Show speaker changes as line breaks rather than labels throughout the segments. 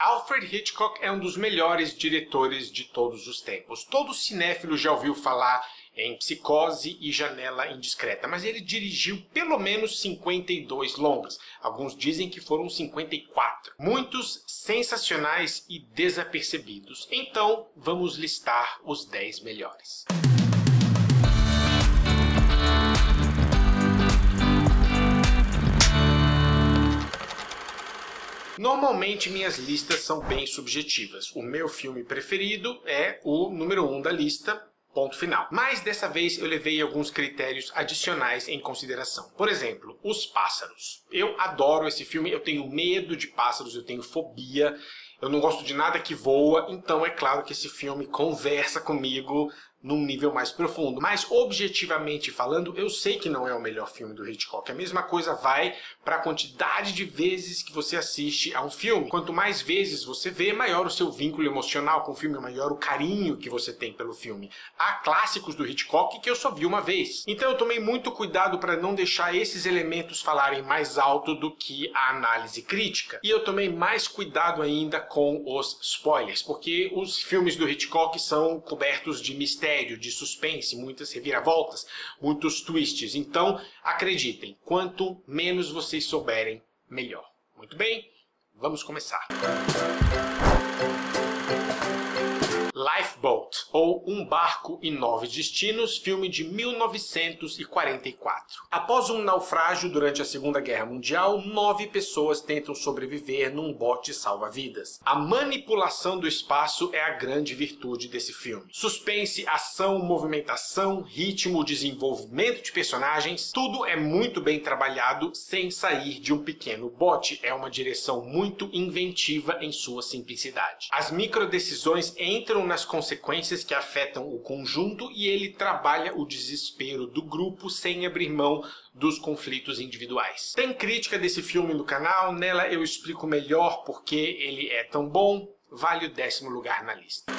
Alfred Hitchcock é um dos melhores diretores de todos os tempos. Todo cinéfilo já ouviu falar em Psicose e Janela Indiscreta, mas ele dirigiu pelo menos 52 longas. Alguns dizem que foram 54. Muitos sensacionais e desapercebidos. Então, vamos listar os 10 melhores. Normalmente minhas listas são bem subjetivas. O meu filme preferido é o número 1 um da lista, Ponto final. Mas dessa vez eu levei alguns critérios adicionais em consideração. Por exemplo, os pássaros. Eu adoro esse filme, eu tenho medo de pássaros, eu tenho fobia, eu não gosto de nada que voa, então é claro que esse filme conversa comigo num nível mais profundo. Mas objetivamente falando, eu sei que não é o melhor filme do Hitchcock. A mesma coisa vai para a quantidade de vezes que você assiste a um filme. Quanto mais vezes você vê, maior o seu vínculo emocional com o filme, maior o carinho que você tem pelo filme. Há clássicos do Hitchcock que eu só vi uma vez. Então eu tomei muito cuidado para não deixar esses elementos falarem mais alto do que a análise crítica. E eu tomei mais cuidado ainda com os spoilers, porque os filmes do Hitchcock são cobertos de mistério mistério, de suspense, muitas reviravoltas, muitos twists. Então, acreditem, quanto menos vocês souberem, melhor. Muito bem, vamos começar. Lifeboat, ou Um Barco e Nove Destinos, filme de 1944. Após um naufrágio durante a Segunda Guerra Mundial, nove pessoas tentam sobreviver num bote salva-vidas. A manipulação do espaço é a grande virtude desse filme. Suspense, ação, movimentação, ritmo, desenvolvimento de personagens, tudo é muito bem trabalhado sem sair de um pequeno bote. É uma direção muito inventiva em sua simplicidade. As microdecisões entram nas consequências que afetam o conjunto e ele trabalha o desespero do grupo sem abrir mão dos conflitos individuais. Tem crítica desse filme no canal, nela eu explico melhor porque ele é tão bom, vale o décimo lugar na lista.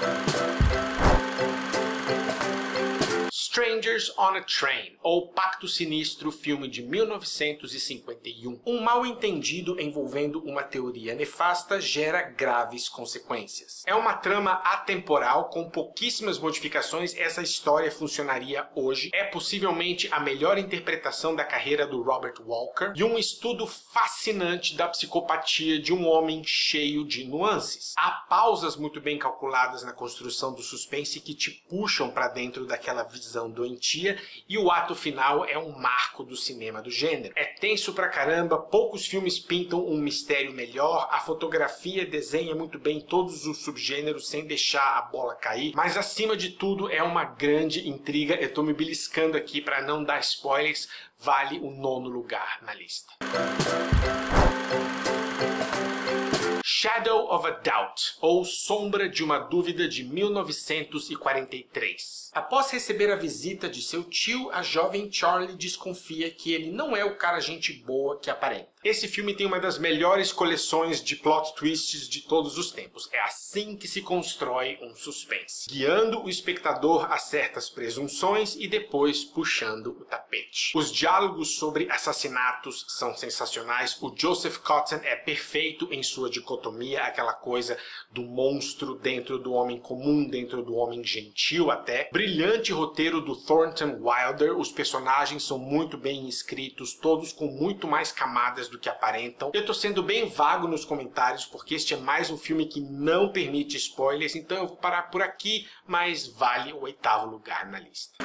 Strangers on a Train, ou Pacto Sinistro, filme de 1951. Um mal-entendido envolvendo uma teoria nefasta gera graves consequências. É uma trama atemporal, com pouquíssimas modificações, essa história funcionaria hoje. É possivelmente a melhor interpretação da carreira do Robert Walker e um estudo fascinante da psicopatia de um homem cheio de nuances. Há pausas muito bem calculadas na construção do suspense que te puxam para dentro daquela visão visão doentia e o ato final é um marco do cinema do gênero. É tenso pra caramba, poucos filmes pintam um mistério melhor, a fotografia desenha muito bem todos os subgêneros sem deixar a bola cair, mas acima de tudo é uma grande intriga. Eu tô me beliscando aqui para não dar spoilers, vale o nono lugar na lista. Shadow of a Doubt, ou Sombra de uma Dúvida de 1943. Após receber a visita de seu tio, a jovem Charlie desconfia que ele não é o cara gente boa que aparenta. Esse filme tem uma das melhores coleções de plot twists de todos os tempos. É assim que se constrói um suspense, guiando o espectador a certas presunções e depois puxando o tapete. Os diálogos sobre assassinatos são sensacionais. O Joseph Cotten é perfeito em sua dicotomia, aquela coisa do monstro dentro do homem comum, dentro do homem gentil até brilhante roteiro do Thornton Wilder, os personagens são muito bem escritos, todos com muito mais camadas do que aparentam. Eu tô sendo bem vago nos comentários porque este é mais um filme que não permite spoilers, então eu vou parar por aqui, mas vale o oitavo lugar na lista.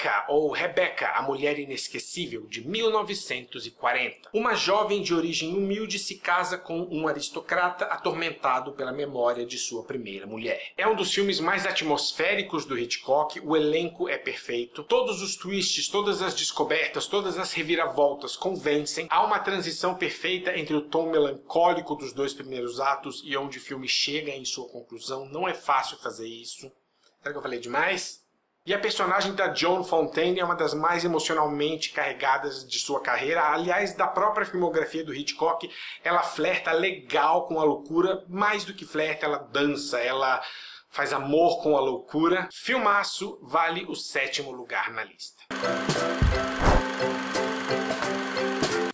Rebecca, ou Rebecca, a Mulher Inesquecível, de 1940. Uma jovem de origem humilde se casa com um aristocrata atormentado pela memória de sua primeira mulher. É um dos filmes mais atmosféricos do Hitchcock, o elenco é perfeito, todos os twists, todas as descobertas, todas as reviravoltas convencem. Há uma transição perfeita entre o tom melancólico dos dois primeiros atos e onde o filme chega em sua conclusão. Não é fácil fazer isso. Será que eu falei demais? E a personagem da Joan Fontaine é uma das mais emocionalmente carregadas de sua carreira. Aliás, da própria filmografia do Hitchcock, ela flerta legal com a loucura, mais do que flerta, ela dança, ela faz amor com a loucura. Filmaço vale o sétimo lugar na lista.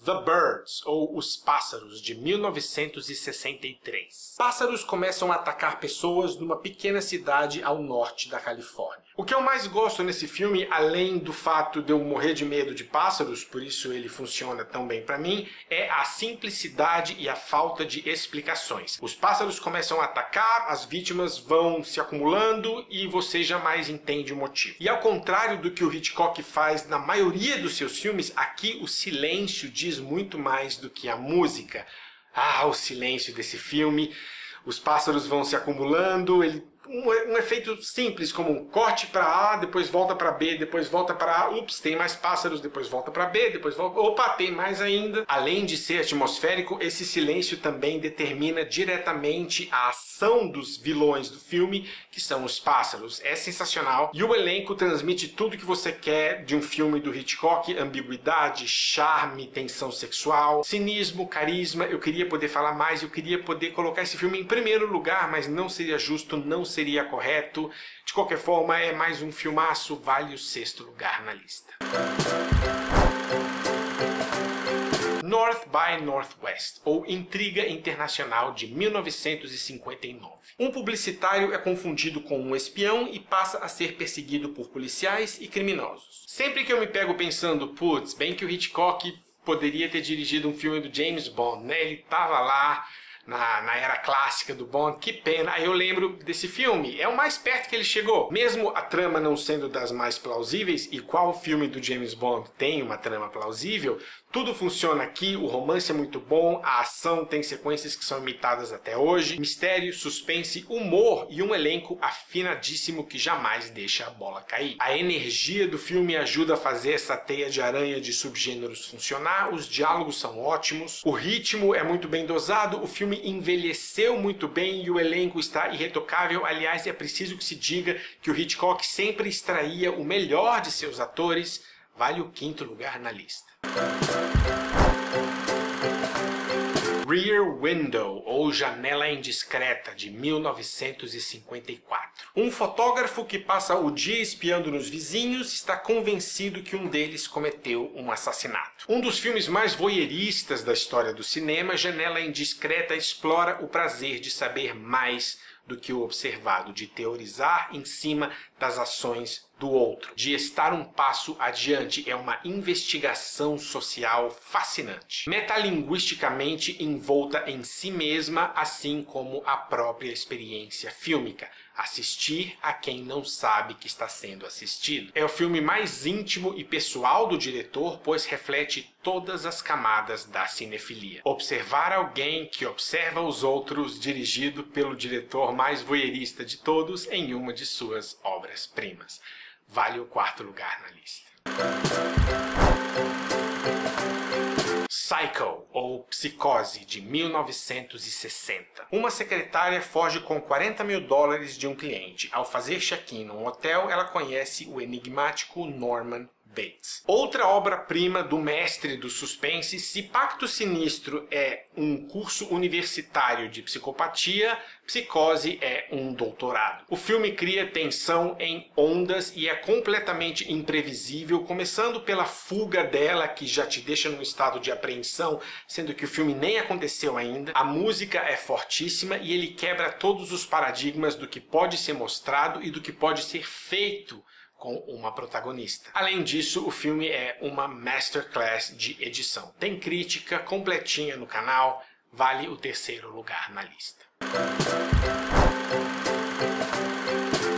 The Birds, ou Os Pássaros, de 1963. Pássaros começam a atacar pessoas numa pequena cidade ao norte da Califórnia. O que eu mais gosto nesse filme, além do fato de eu morrer de medo de pássaros, por isso ele funciona tão bem para mim, é a simplicidade e a falta de explicações. Os pássaros começam a atacar, as vítimas vão se acumulando e você jamais entende o motivo. E ao contrário do que o Hitchcock faz na maioria dos seus filmes, aqui o silêncio diz muito mais do que a música. Ah, o silêncio desse filme. Os pássaros vão se acumulando, ele um, um, efeito simples, como um corte para A, depois volta para B, depois volta para A, ups, tem mais pássaros, depois volta para B, depois volta, opa, tem mais ainda. Além de ser atmosférico, esse silêncio também determina diretamente a ação dos vilões do filme, que são os pássaros. É sensacional e o elenco transmite tudo que você quer de um filme do Hitchcock: ambiguidade, charme, tensão sexual, cinismo, carisma. Eu queria poder falar mais, eu queria poder colocar esse filme em primeiro lugar, mas não seria justo, não seria correto. De qualquer forma, é mais um filmaço, vale o sexto lugar na lista. North by Northwest, ou Intriga Internacional de 1959. Um publicitário é confundido com um espião e passa a ser perseguido por policiais e criminosos. Sempre que eu me pego pensando, putz, bem que o Hitchcock poderia ter dirigido um filme do James Bond, né? Ele tava lá na, na era clássica do Bond. Que pena. Aí eu lembro desse filme. É o mais perto que ele chegou. Mesmo a trama não sendo das mais plausíveis, e qual filme do James Bond tem uma trama plausível, tudo funciona aqui, o romance é muito bom, a ação tem sequências que são imitadas até hoje, mistério, suspense, humor e um elenco afinadíssimo que jamais deixa a bola cair. A energia do filme ajuda a fazer essa teia de aranha de subgêneros funcionar, os diálogos são ótimos, o ritmo é muito bem dosado, o filme envelheceu muito bem e o elenco está irretocável. Aliás, é preciso que se diga que o Hitchcock sempre extraía o melhor de seus atores, vale o quinto lugar na lista. Rear Window, ou Janela Indiscreta, de 1954. Um fotógrafo que passa o dia espiando nos vizinhos está convencido que um deles cometeu um assassinato. Um dos filmes mais voyeuristas da história do cinema, Janela Indiscreta explora o prazer de saber mais do que o observado, de teorizar em cima das ações do outro, de estar um passo adiante. É uma investigação social fascinante, metalinguisticamente envolta em si mesma, assim como a própria experiência fílmica assistir a quem não sabe que está sendo assistido. É o filme mais íntimo e pessoal do diretor, pois reflete todas as camadas da cinefilia. Observar alguém que observa os outros, dirigido pelo diretor mais voyeurista de todos em uma de suas obras-primas. Vale o quarto lugar na lista. Psycho, ou Psicose, de 1960. Uma secretária foge com 40 mil dólares de um cliente. Ao fazer check-in num hotel, ela conhece o enigmático Norman Bates. Outra obra-prima do mestre do suspense, se Pacto Sinistro é um curso universitário de psicopatia, Psicose é um doutorado. O filme cria tensão em ondas e é completamente imprevisível, começando pela fuga dela, que já te deixa num estado de apreensão, sendo que o filme nem aconteceu ainda. A música é fortíssima e ele quebra todos os paradigmas do que pode ser mostrado e do que pode ser feito com uma protagonista. Além disso, o filme é uma masterclass de edição. Tem crítica completinha no canal, vale o terceiro lugar na lista.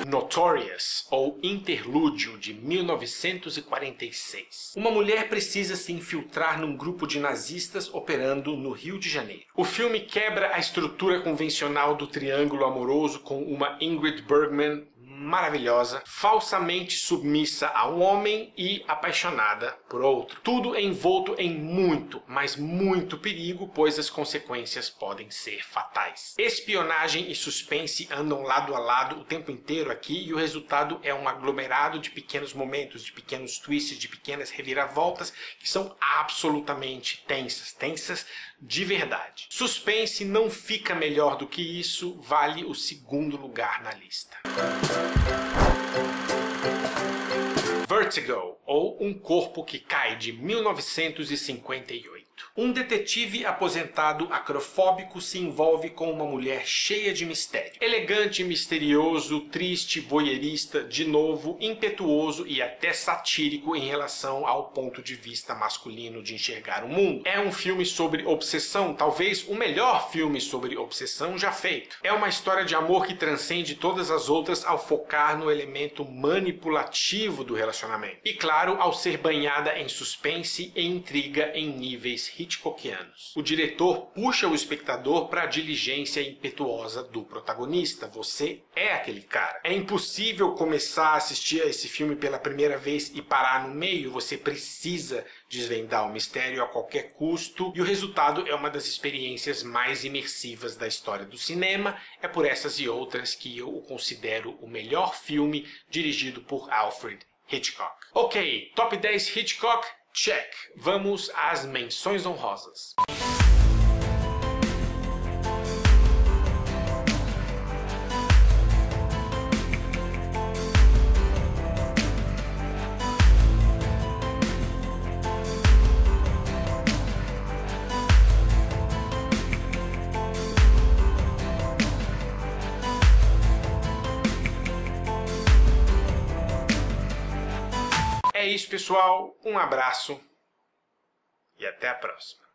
Notorious, ou Interlúdio, de 1946. Uma mulher precisa se infiltrar num grupo de nazistas operando no Rio de Janeiro. O filme quebra a estrutura convencional do triângulo amoroso com uma Ingrid Bergman maravilhosa, falsamente submissa a um homem e apaixonada por outro. Tudo envolto em muito, mas muito perigo, pois as consequências podem ser fatais. Espionagem e suspense andam lado a lado o tempo inteiro aqui e o resultado é um aglomerado de pequenos momentos, de pequenos twists, de pequenas reviravoltas que são absolutamente tensas, tensas de verdade. Suspense não fica melhor do que isso, vale o segundo lugar na lista. Vertigo, ou Um Corpo que Cai, de 1958. Um detetive aposentado acrofóbico se envolve com uma mulher cheia de mistério. Elegante, misterioso, triste, voyeurista, de novo, impetuoso e até satírico em relação ao ponto de vista masculino de enxergar o mundo. É um filme sobre obsessão, talvez o melhor filme sobre obsessão já feito. É uma história de amor que transcende todas as outras ao focar no elemento manipulativo do relacionamento. E claro, ao ser banhada em suspense e intriga em níveis Hitchcockianos. O diretor puxa o espectador para a diligência impetuosa do protagonista. Você é aquele cara. É impossível começar a assistir a esse filme pela primeira vez e parar no meio. Você precisa desvendar o mistério a qualquer custo, e o resultado é uma das experiências mais imersivas da história do cinema. É por essas e outras que eu o considero o melhor filme dirigido por Alfred Hitchcock. Ok, top 10 Hitchcock, check. Vamos às menções honrosas. Isso, pessoal. Um abraço e até a próxima.